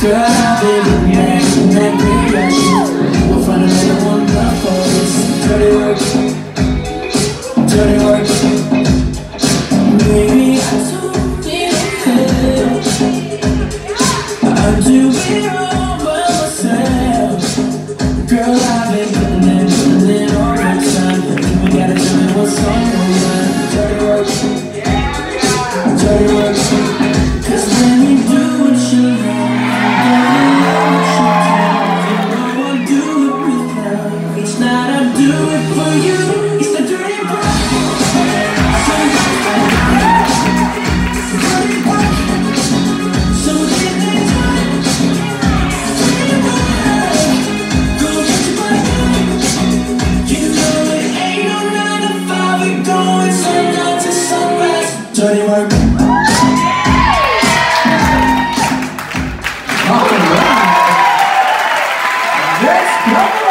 Girl, I've been looking at that We'll find for this dirty work Dirty work going sundown to sunrise. Dirty work. All right. Let's go.